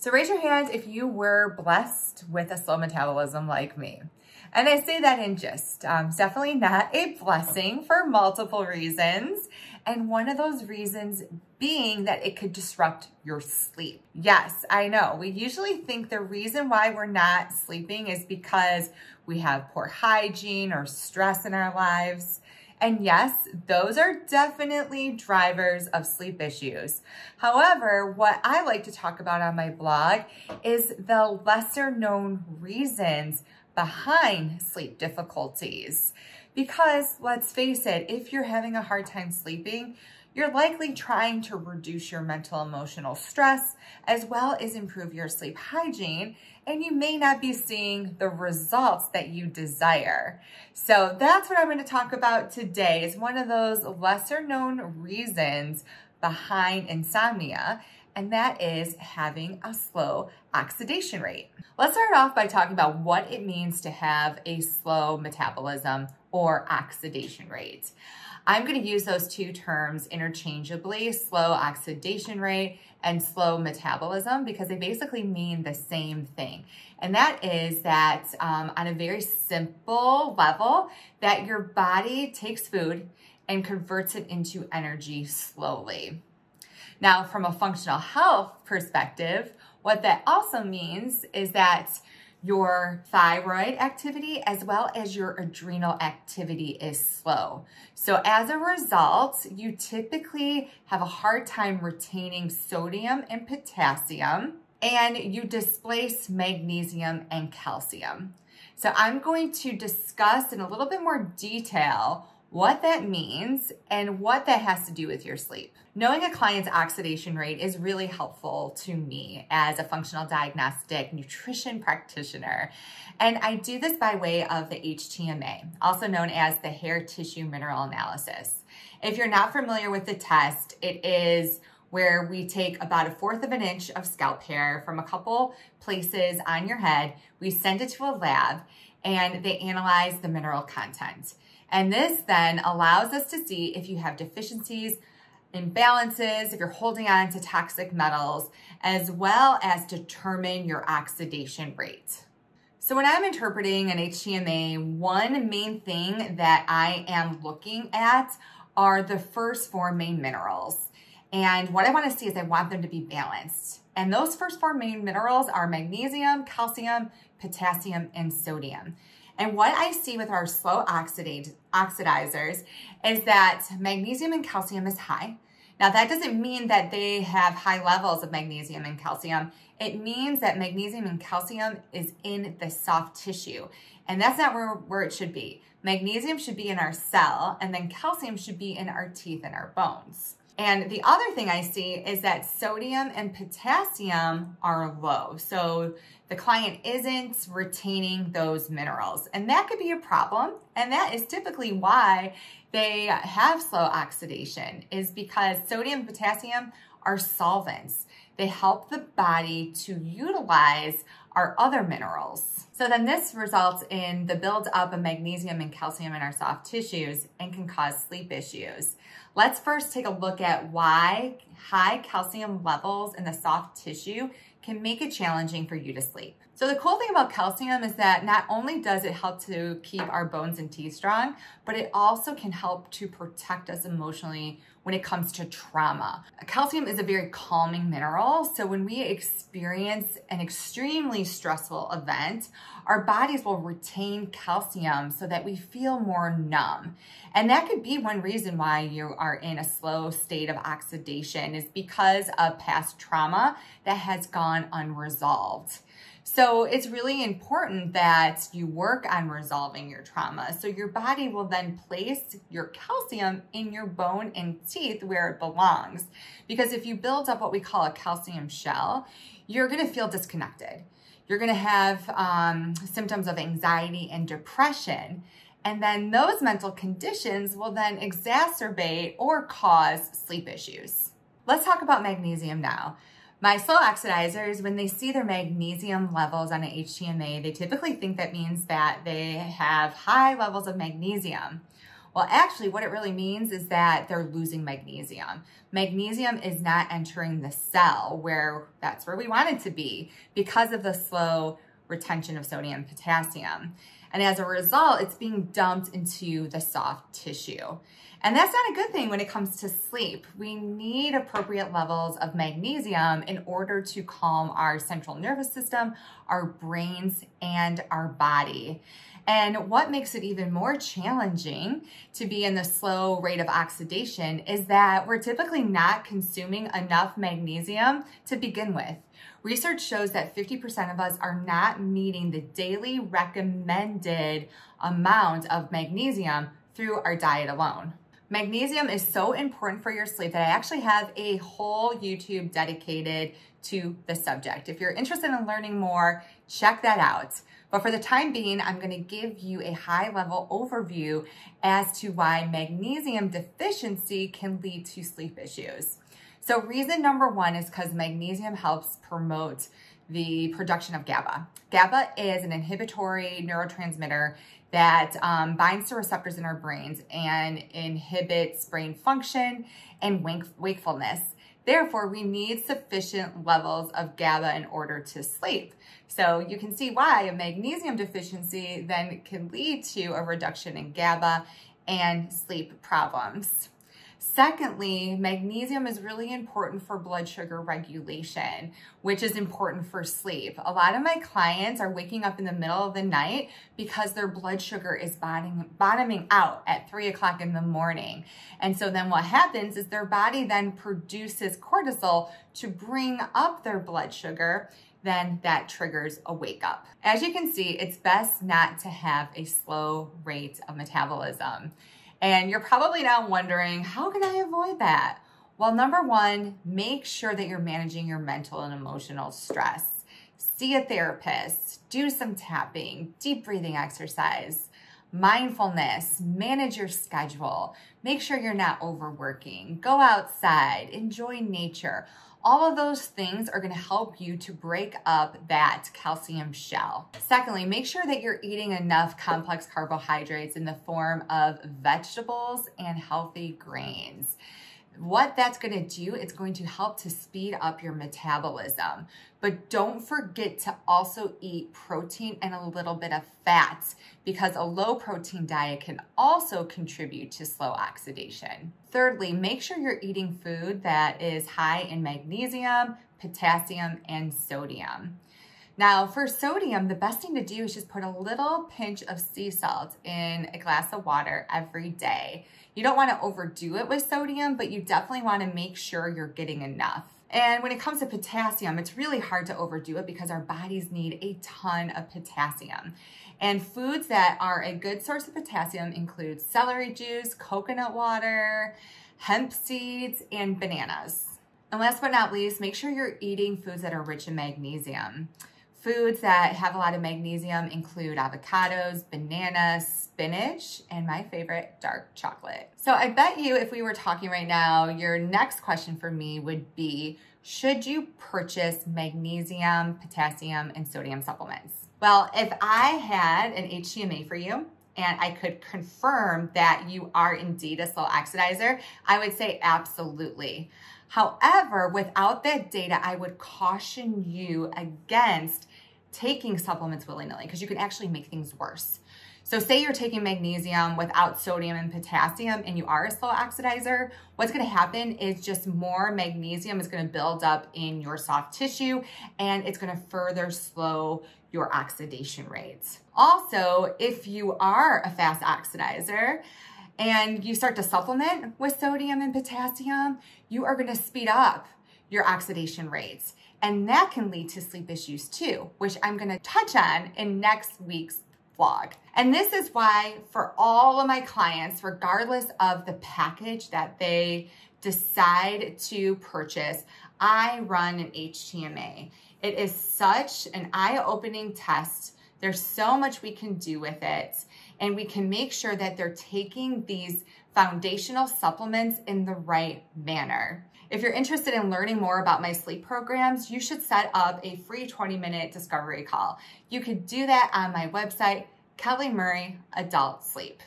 So raise your hand if you were blessed with a slow metabolism like me. And I say that in just, um, it's definitely not a blessing for multiple reasons. And one of those reasons being that it could disrupt your sleep. Yes, I know. We usually think the reason why we're not sleeping is because we have poor hygiene or stress in our lives. And yes, those are definitely drivers of sleep issues. However, what I like to talk about on my blog is the lesser known reasons behind sleep difficulties. Because let's face it, if you're having a hard time sleeping, you're likely trying to reduce your mental emotional stress as well as improve your sleep hygiene and you may not be seeing the results that you desire. So that's what I'm going to talk about today is one of those lesser known reasons behind insomnia and that is having a slow oxidation rate. Let's start off by talking about what it means to have a slow metabolism or oxidation rate. I'm going to use those two terms interchangeably, slow oxidation rate and slow metabolism, because they basically mean the same thing. And that is that um, on a very simple level, that your body takes food and converts it into energy slowly. Now, from a functional health perspective, what that also means is that your thyroid activity as well as your adrenal activity is slow. So as a result, you typically have a hard time retaining sodium and potassium and you displace magnesium and calcium. So I'm going to discuss in a little bit more detail what that means and what that has to do with your sleep. Knowing a client's oxidation rate is really helpful to me as a functional diagnostic nutrition practitioner. And I do this by way of the HTMA, also known as the hair tissue mineral analysis. If you're not familiar with the test, it is where we take about a fourth of an inch of scalp hair from a couple places on your head. We send it to a lab and they analyze the mineral content. And this then allows us to see if you have deficiencies, imbalances, if you're holding on to toxic metals, as well as determine your oxidation rate. So when I'm interpreting an HTMA, one main thing that I am looking at are the first four main minerals. And what I wanna see is I want them to be balanced. And those first four main minerals are magnesium, calcium, potassium, and sodium. And what I see with our slow oxidizers is that magnesium and calcium is high. Now that doesn't mean that they have high levels of magnesium and calcium. It means that magnesium and calcium is in the soft tissue. And that's not where, where it should be. Magnesium should be in our cell and then calcium should be in our teeth and our bones. And the other thing I see is that sodium and potassium are low. So the client isn't retaining those minerals. And that could be a problem. And that is typically why they have slow oxidation is because sodium and potassium are solvents. They help the body to utilize our other minerals. So then this results in the buildup of magnesium and calcium in our soft tissues and can cause sleep issues. Let's first take a look at why high calcium levels in the soft tissue can make it challenging for you to sleep. So the cool thing about calcium is that not only does it help to keep our bones and teeth strong, but it also can help to protect us emotionally when it comes to trauma. Calcium is a very calming mineral. So when we experience an extremely stressful event, our bodies will retain calcium so that we feel more numb. And that could be one reason why you are in a slow state of oxidation is because of past trauma that has gone unresolved. So it's really important that you work on resolving your trauma. So your body will then place your calcium in your bone and teeth where it belongs. Because if you build up what we call a calcium shell, you're gonna feel disconnected. You're gonna have um, symptoms of anxiety and depression. And then those mental conditions will then exacerbate or cause sleep issues. Let's talk about magnesium now. My slow oxidizers, when they see their magnesium levels on an HTMA, they typically think that means that they have high levels of magnesium. Well, actually what it really means is that they're losing magnesium. Magnesium is not entering the cell where that's where we want it to be because of the slow retention of sodium and potassium. And as a result, it's being dumped into the soft tissue. And that's not a good thing when it comes to sleep. We need appropriate levels of magnesium in order to calm our central nervous system, our brains, and our body. And what makes it even more challenging to be in the slow rate of oxidation is that we're typically not consuming enough magnesium to begin with. Research shows that 50% of us are not meeting the daily recommended amount of magnesium through our diet alone. Magnesium is so important for your sleep that I actually have a whole YouTube dedicated to the subject. If you're interested in learning more, check that out. But for the time being, I'm gonna give you a high level overview as to why magnesium deficiency can lead to sleep issues. So reason number one is because magnesium helps promote the production of GABA. GABA is an inhibitory neurotransmitter that um, binds to receptors in our brains and inhibits brain function and wake wakefulness. Therefore, we need sufficient levels of GABA in order to sleep. So you can see why a magnesium deficiency then can lead to a reduction in GABA and sleep problems. Secondly, magnesium is really important for blood sugar regulation, which is important for sleep. A lot of my clients are waking up in the middle of the night because their blood sugar is bottoming, out at three o'clock in the morning. And so then what happens is their body then produces cortisol to bring up their blood sugar then that triggers a wake up. As you can see, it's best not to have a slow rate of metabolism. And you're probably now wondering, how can I avoid that? Well, number one, make sure that you're managing your mental and emotional stress. See a therapist, do some tapping, deep breathing exercise, mindfulness, manage your schedule, make sure you're not overworking, go outside, enjoy nature. All of those things are gonna help you to break up that calcium shell. Secondly, make sure that you're eating enough complex carbohydrates in the form of vegetables and healthy grains what that's going to do, it's going to help to speed up your metabolism. But don't forget to also eat protein and a little bit of fats because a low protein diet can also contribute to slow oxidation. Thirdly, make sure you're eating food that is high in magnesium, potassium, and sodium. Now for sodium, the best thing to do is just put a little pinch of sea salt in a glass of water every day. You don't wanna overdo it with sodium, but you definitely wanna make sure you're getting enough. And when it comes to potassium, it's really hard to overdo it because our bodies need a ton of potassium. And foods that are a good source of potassium include celery juice, coconut water, hemp seeds, and bananas. And last but not least, make sure you're eating foods that are rich in magnesium. Foods that have a lot of magnesium include avocados, bananas, spinach, and my favorite, dark chocolate. So I bet you if we were talking right now, your next question for me would be, should you purchase magnesium, potassium, and sodium supplements? Well, if I had an HTMA for you, and I could confirm that you are indeed a slow oxidizer, I would say absolutely. However, without that data, I would caution you against taking supplements willy-nilly because you can actually make things worse. So say you're taking magnesium without sodium and potassium and you are a slow oxidizer, what's gonna happen is just more magnesium is gonna build up in your soft tissue and it's gonna further slow your oxidation rates. Also, if you are a fast oxidizer, and you start to supplement with sodium and potassium, you are gonna speed up your oxidation rates. And that can lead to sleep issues too, which I'm gonna touch on in next week's And this is why for all of my clients, regardless of the package that they decide to purchase, I run an HTMA. It is such an eye-opening test. There's so much we can do with it and we can make sure that they're taking these foundational supplements in the right manner. If you're interested in learning more about my sleep programs, you should set up a free 20 minute discovery call. You could do that on my website, Kelly Murray Adult Sleep.